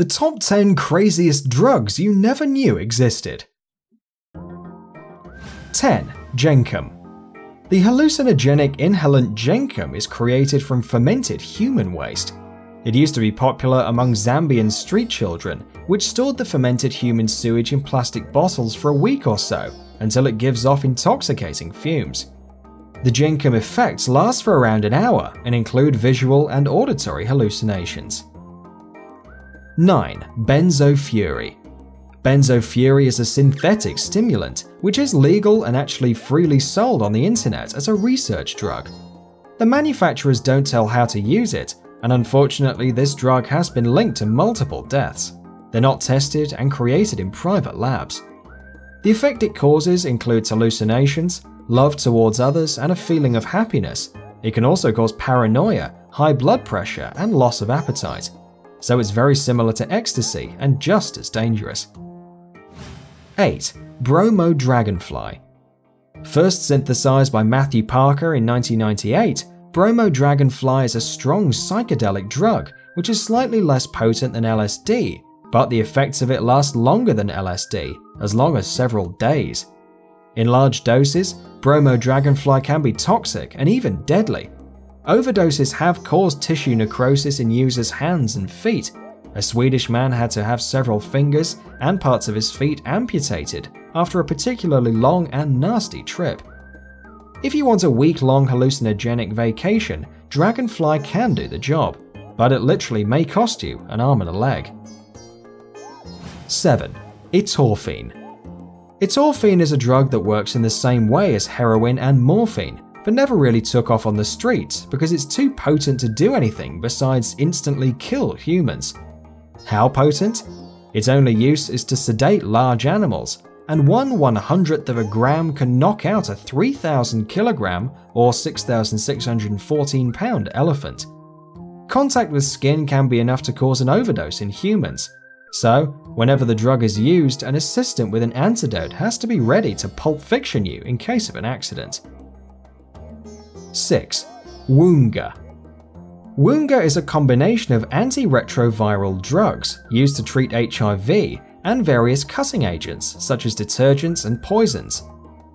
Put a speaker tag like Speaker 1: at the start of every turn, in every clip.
Speaker 1: The top 10 craziest drugs you never knew existed. 10. Jenkem. The hallucinogenic inhalant Jenkem is created from fermented human waste. It used to be popular among Zambian street children, which stored the fermented human sewage in plastic bottles for a week or so until it gives off intoxicating fumes. The Jenkem effects last for around an hour and include visual and auditory hallucinations. 9. Benzo Fury Benzo Fury is a synthetic stimulant, which is legal and actually freely sold on the internet as a research drug. The manufacturers don't tell how to use it, and unfortunately, this drug has been linked to multiple deaths. They're not tested and created in private labs. The effect it causes includes hallucinations, love towards others, and a feeling of happiness. It can also cause paranoia, high blood pressure, and loss of appetite. So it's very similar to ecstasy and just as dangerous. 8. Bromo Dragonfly First synthesized by Matthew Parker in 1998, Bromo Dragonfly is a strong psychedelic drug which is slightly less potent than LSD, but the effects of it last longer than LSD, as long as several days. In large doses, Bromo Dragonfly can be toxic and even deadly. Overdoses have caused tissue necrosis in users' hands and feet, a Swedish man had to have several fingers and parts of his feet amputated after a particularly long and nasty trip. If you want a week long hallucinogenic vacation, Dragonfly can do the job, but it literally may cost you an arm and a leg. 7. Etorphine Etorphine is a drug that works in the same way as heroin and morphine, but never really took off on the streets because it's too potent to do anything besides instantly kill humans. How potent? Its only use is to sedate large animals, and one one hundredth of a gram can knock out a 3,000 kilogram or 6,614 pound elephant. Contact with skin can be enough to cause an overdose in humans, so whenever the drug is used, an assistant with an antidote has to be ready to pulp fiction you in case of an accident. 6. Woonga Woonga is a combination of antiretroviral drugs used to treat HIV and various cussing agents such as detergents and poisons.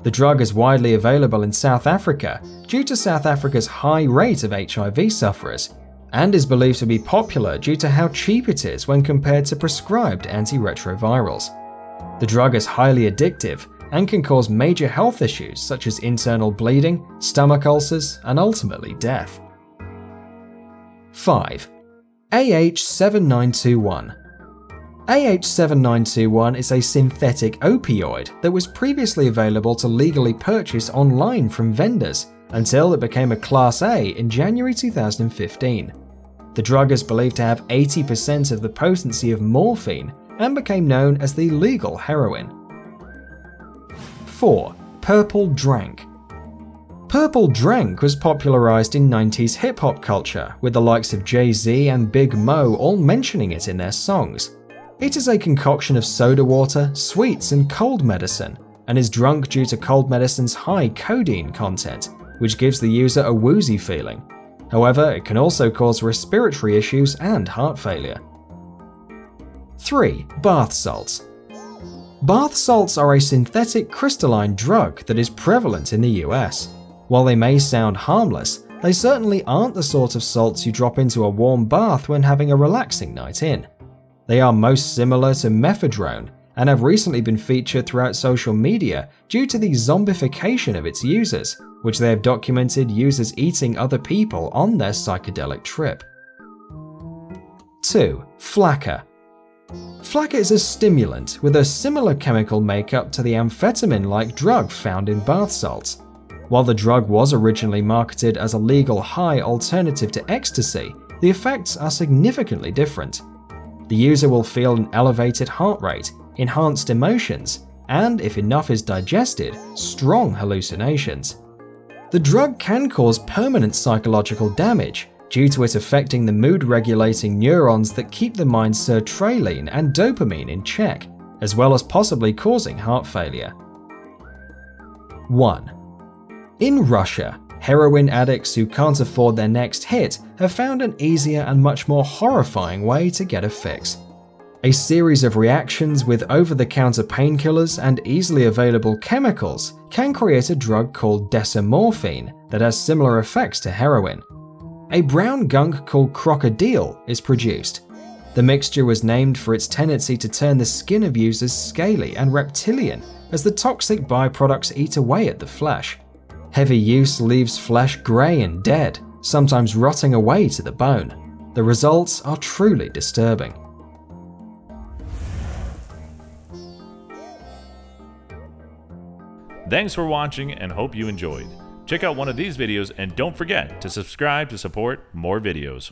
Speaker 1: The drug is widely available in South Africa due to South Africa's high rate of HIV sufferers, and is believed to be popular due to how cheap it is when compared to prescribed antiretrovirals. The drug is highly addictive and can cause major health issues such as internal bleeding, stomach ulcers, and ultimately death. 5. AH7921 AH7921 is a synthetic opioid that was previously available to legally purchase online from vendors until it became a Class A in January 2015. The drug is believed to have 80% of the potency of morphine and became known as the legal heroin. 4. Purple Drank Purple Drank was popularized in 90s hip hop culture, with the likes of Jay Z and Big Moe all mentioning it in their songs. It is a concoction of soda water, sweets, and cold medicine, and is drunk due to cold medicine's high codeine content, which gives the user a woozy feeling. However, it can also cause respiratory issues and heart failure. 3. Bath salts. Bath salts are a synthetic crystalline drug that is prevalent in the US. While they may sound harmless, they certainly aren't the sort of salts you drop into a warm bath when having a relaxing night in. They are most similar to mephedrone and have recently been featured throughout social media due to the zombification of its users, which they have documented users eating other people on their psychedelic trip. 2. Flakka Flakka is a stimulant with a similar chemical makeup to the amphetamine like drug found in bath salts, while the drug was originally marketed as a legal high alternative to ecstasy, the effects are significantly different. The user will feel an elevated heart rate, enhanced emotions, and if enough is digested, strong hallucinations. The drug can cause permanent psychological damage due to it affecting the mood regulating neurons that keep the mind's sertraline and dopamine in check, as well as possibly causing heart failure. 1. In Russia, heroin addicts who can't afford their next hit have found an easier and much more horrifying way to get a fix. A series of reactions with over the counter painkillers and easily available chemicals can create a drug called desomorphine that has similar effects to heroin. A brown gunk called crocodile is produced. The mixture was named for its tendency to turn the skin of users scaly and reptilian as the toxic byproducts eat away at the flesh. Heavy use leaves flesh grey and dead, sometimes rotting away to the bone. The results are truly disturbing.
Speaker 2: Thanks for watching and hope you enjoyed. Check out one of these videos and don't forget to subscribe to support more videos.